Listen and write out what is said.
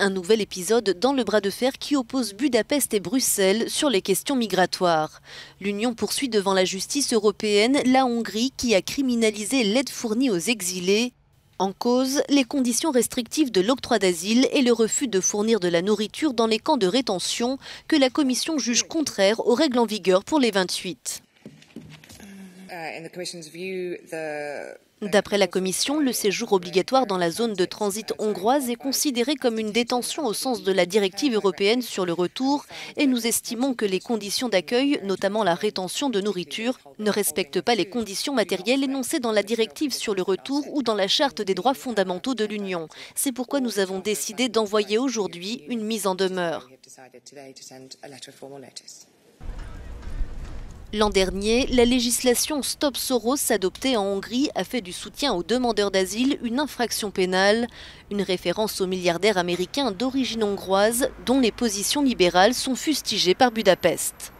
Un nouvel épisode dans le bras de fer qui oppose Budapest et Bruxelles sur les questions migratoires. L'Union poursuit devant la justice européenne la Hongrie qui a criminalisé l'aide fournie aux exilés. En cause, les conditions restrictives de l'octroi d'asile et le refus de fournir de la nourriture dans les camps de rétention que la Commission juge contraires aux règles en vigueur pour les 28. D'après la Commission, le séjour obligatoire dans la zone de transit hongroise est considéré comme une détention au sens de la directive européenne sur le retour et nous estimons que les conditions d'accueil, notamment la rétention de nourriture, ne respectent pas les conditions matérielles énoncées dans la directive sur le retour ou dans la charte des droits fondamentaux de l'Union. C'est pourquoi nous avons décidé d'envoyer aujourd'hui une mise en demeure. L'an dernier, la législation Stop Soros adoptée en Hongrie a fait du soutien aux demandeurs d'asile une infraction pénale, une référence au milliardaire américain d'origine hongroise dont les positions libérales sont fustigées par Budapest.